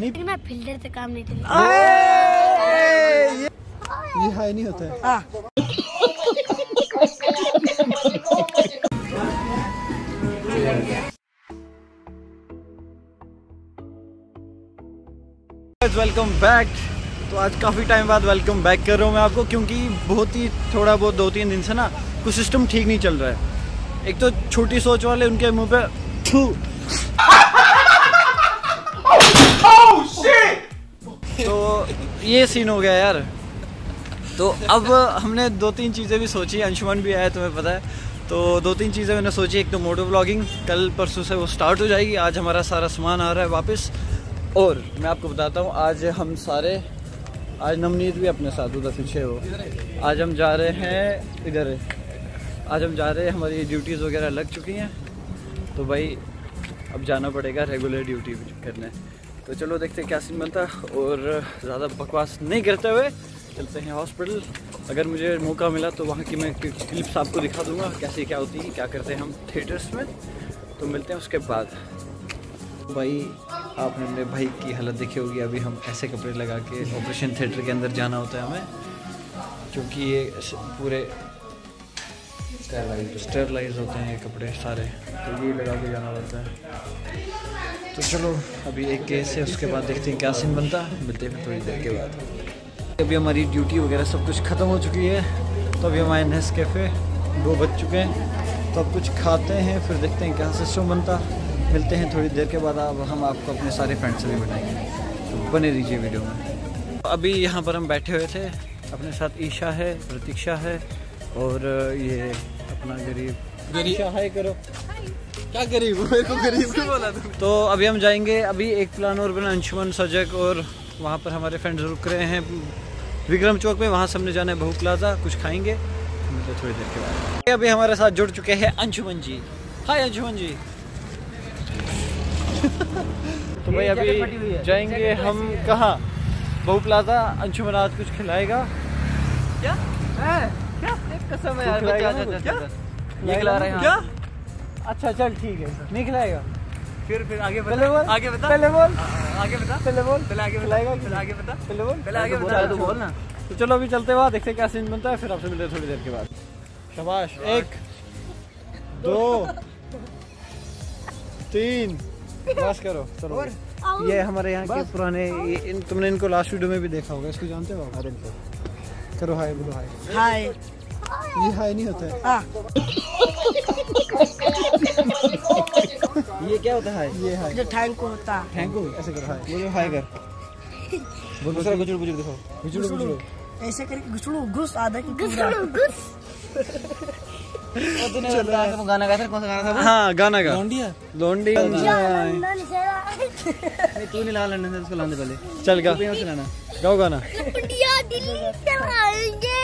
लेकिन मैं फ़िल्टर से काम नहीं चल ये ये हाई नहीं होता है। हाँ वेलकम बैक तो आज काफ़ी टाइम बाद वेलकम बैक कर रहा हूँ मैं आपको क्योंकि बहुत ही थोड़ा बहुत दो तीन दिन से ना कुछ सिस्टम ठीक नहीं चल रहा है। एक तो छोटी सोच वाले उनके मुँह पे तो ये सीन हो गया यार। तो अब हमने दो तीन चीज़ें भी सोची अंशुमन भी आया तुम्हें पता है। तो दो तीन चीज़ें मैंने सोची एक तो मोटो ब्लॉगिंग कल परसों से वो स्टार्ट हो जाएगी आज हमारा सारा सामान आ रहा है वापस। और मैं आपको बताता हूँ आज हम सारे आज नवनीत भी अपने साथ उधर पीछे हो। आज हम जा रहे हैं इधर। आज हम जा रहे हैं, हमारी ड्यूटीज़ वगैरह लग चुकी हैं। तो भाई, अब जाना पड़ेगा रेगुलर ड्यूटी करने। तो चलो देखते हैं क्या सीन बनता और ज़्यादा बकवास नहीं करते हुए चलते हैं हॉस्पिटल अगर मुझे मौका मिला तो वहाँ की मैं क्लिप्स आपको दिखा दूँगा, कैसे क्या होती है क्या करते हैं हम थिएटर्स में। तो मिलते हैं उसके बाद। भाई, आपने अपने भाई की हालत देखी होगी, अभी हम ऐसे कपड़े लगा के ऑपरेशन थिएटर के अंदर जाना होता है हमें, क्योंकि ये पूरे स्टेरलाइज होते हैं। कपड़े सारे। तो ये लगा के जाना पड़ता है। तो चलो, अभी एक केस है, उसके बाद देखते हैं क्या सीन बनता मिलते हैं थोड़ी देर के बाद। अभी हमारी ड्यूटी वगैरह सब कुछ ख़त्म हो चुकी है। तो अभी हम आए नेस कैफ़े दो बज चुके हैं। तो अब कुछ खाते हैं, फिर देखते हैं क्या सिस्टम बनता। मिलते हैं थोड़ी देर के बाद। अब हम आपको अपने सारे फ्रेंड्स से भी बनाएँगे तो बने रहिए वीडियो में। अभी यहाँ पर हम बैठे हुए थे। अपने साथ ईशा है, प्रतीक्षा है। और ये अपना गरीब। गरीब। हाय करो। क्या गरीब मेरे को गरीब क्यों बोला तुम तो अभी हम जाएँगे अभी एक प्लान और बना अंशुमन सजग और वहाँ पर हमारे फ्रेंड्स रुक रहे हैं। विक्रम चौक में वहाँ से हमने जाना है बहु प्लाजा कुछ खाएँगे। मिलते थोड़ी देर के बाद। अभी हमारे साथ जुड़ चुके हैं अंशुमन जी। हाय अंशुमन जी। तो भाई अभी जाएँगे हम कहाँ? बहू प्लाजा अंशुमन आज कुछ खिलाएगा। क्या? कसम है यार क्या? क्या ये खिला रहे हैं क्या। अच्छा चल ठीक है। नहीं खिलाएगा। फिर फिर आगे बता। पहले बोल। आगे बता। पहले बोल। आगे बता। पहले बोल। पहले आगे बता। खिलाएगा पहले आगे बता। पहले बोल। पहले आगे तो बता। तू बोल। ना। तो चलो अभी चलते हुआ देखते क्या सीन बनता है फिर आपसे मिलते हैं थोड़ी देर के बाद। शाबाश। एक दो तीन। बस करो चलो। ये हमारे यहाँ के पुराने ये इन, तुमने इनको लास्ट वीडियो में भी देखा होगा इसको जानते हो आप? करो हाय बोलो हाय। हाय। ये हाय नहीं होता है। हाँ। ये क्या होता है? ये हाय जो थैंक को होता है। थैंक यू ऐसे करो हाय बोलो हाय कर। बोलो दूसरा गुजर गुजर दिखाओ गुजर गुजर ऐसे करके घुसड़ू घुस आधा की घुसड़ू गाना गाया था कौन सा गाना था हाँ गाना गा। लौंडिया। लोंडी तू नहीं लगा लंदन से उसको लाने पहले। चल गा। गाओ गाना। दिल्ली चलाएँगे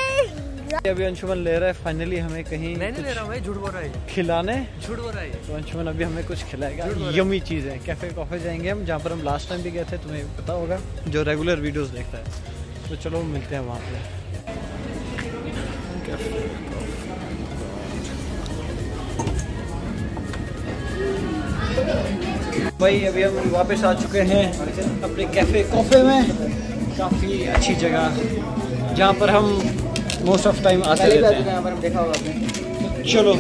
अभी अंशुमन ले रहा है फाइनली हमें कहीं मैं नहीं ले रहा हूँ झूठ बोल रहा है खिलाने। झूठ बोल रहा है तो अंशुमन अभी हमें कुछ खिलाएगा। यमी चीज़ है। कैफ़े कॉफे जाएँगे हम जहाँ पर हम लास्ट टाइम भी गए थे तुम्हें पता होगा जो रेगुलर वीडियोस देखता है। तो चलो मिलते हैं वहाँ पे। भाई अभी हम वापस आ चुके हैं अपने कैफ़े कॉफे में। काफ़ी अच्छी जगह जहाँ पर हम मोस्ट ऑफ़ टाइम आते रहते हैं। देखा चलो।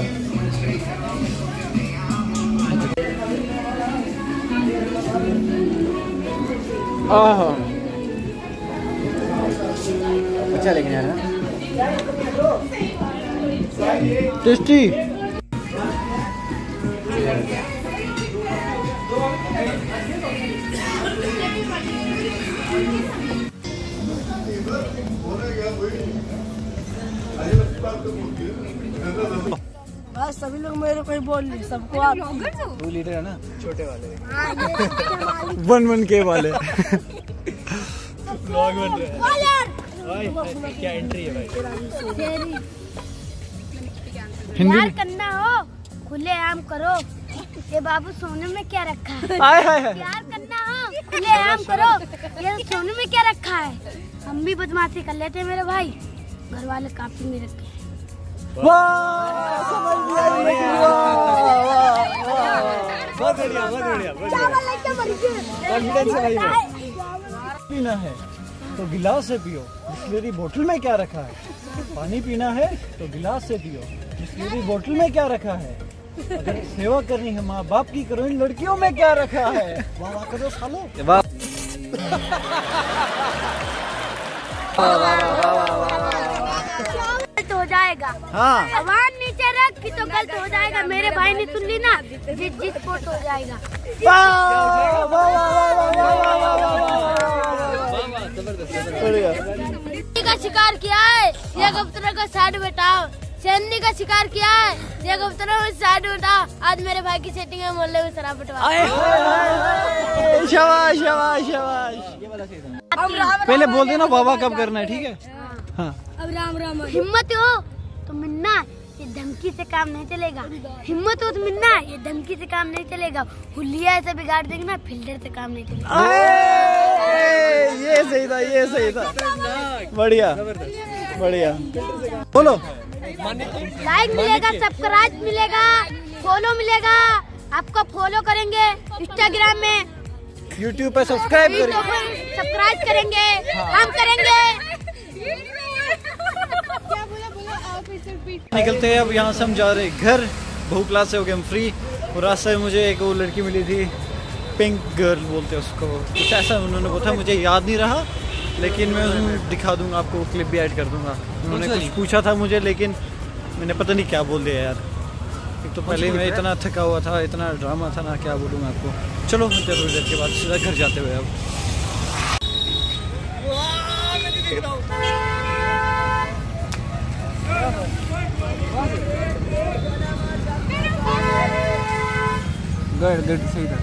आह। अच्छा लेकिन यार टेस्टी। सभी लोग मेरे को ही बोल रहे सबको आप। टू लीटर है ना? छोटे वाले। वन वन के वाले। क्या एंट्री है भाई? हिंदी प्यार करना हो खुले आम करो। ये बाबू सोने में क्या रखा है? हाय हाय हाय प्यार करना हो खुले आम करो। ये सोने में क्या रखा है? हम भी बदमाशी कर लेते हैं मेरे भाई। घर वाले काफ़ी में रखे हैं वाह। वाह, वाह, वाह, वाह। पीना है तो गिलास से पियो बिस्लेरी बोतल में क्या रखा है पानी पीना है तो गिलास से पियो बिस्लेरी बोतल में क्या रखा है अगर सेवा करनी है माँ बाप की करो इन लड़कियों में क्या रखा है वाह वाह करो सालो वाह गलत हो जाएगा हाँ आवाज़ नीचे रख की तो गलत हो जाएगा मेरे भाई ने सुन ली ना जीत जीत पोट हो जाएगा का शिकार किया है ये कबूतरों का साइड बैठाओ चेन्नी का शिकार किया है ये कबूतरों में साइड बैठाओ आज मेरे भाई की सेटिंग है मोहल्ले में शराब बटवा शबाश शबाश शबाश पहले बोल देना बाबा कब करना है ठीक है हाँ अब राम राम हिम्मत हो तो मिलना ये धमकी से काम नहीं चलेगा। हिम्मत हो तो मिलना ये धमकी से काम नहीं चलेगा। हुलिया ऐसे बिगाड़ देंगे ना फ़िल्टर से काम नहीं चलेगा। ये सही था ये सही था। बढ़िया बढ़िया। बोलो। लाइक मिलेगा सब्सक्राइब मिलेगा फॉलो मिलेगा। आपको फॉलो करेंगे इंस्टाग्राम में। यूट्यूब पे सब्सक्राइब करिए सब्सक्राइब करेंगे। हम करेंगे। निकलते हैं अब यहाँ से हम जा रहे हैं घर। बहु क्लास से हो गए हम फ्री और रास्ते में मुझे एक वो लड़की मिली थी पिंक गर्ल बोलते हैं उसको। कुछ ऐसा उन्होंने बोला मुझे याद नहीं रहा लेकिन मैं उसमें दिखा दूँगा आपको क्लिप भी ऐड कर दूँगा। उन्होंने कुछ पूछा था मुझे लेकिन मैंने पता नहीं क्या बोल दिया यार। एक तो पहले मैं इतना थका हुआ था इतना ड्रामा था ना क्या बोलूँगा आपको। चलो थोड़ी देर के बाद सीधा घर जाते हुए अब। गड़ गड़ सही था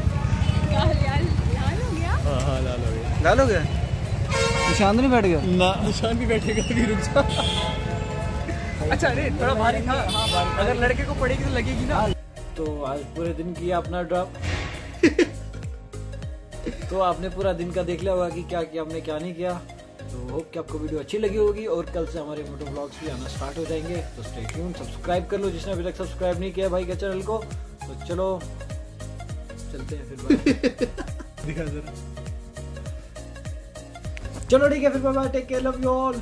हाँ हाँ लाल हो गया। लाल हो गया निशान तो नहीं बैठ गया? ना निशान भी बैठेगा अभी रुक जा। अच्छा अरे थोड़ा भारी था। अगर लड़के को पड़ेगी तो लगेगी ना। तो आज पूरे दिन किया अपना ड्रॉप? तो आपने पूरा दिन का देख लिया होगा कि क्या किया हमने क्या नहीं किया। तो होप कि आपको वीडियो अच्छी लगी होगी और कल से हमारे मोटो ब्लॉग्स भी आना स्टार्ट हो जाएँगे। तो स्टे ट्यून सब्सक्राइब कर लो जिसने अभी तक सब्सक्राइब नहीं किया भाई के चैनल को। तो चलो चलते हैं फिर दिखा जरा। चलो ठीक है फिर bye take care love you all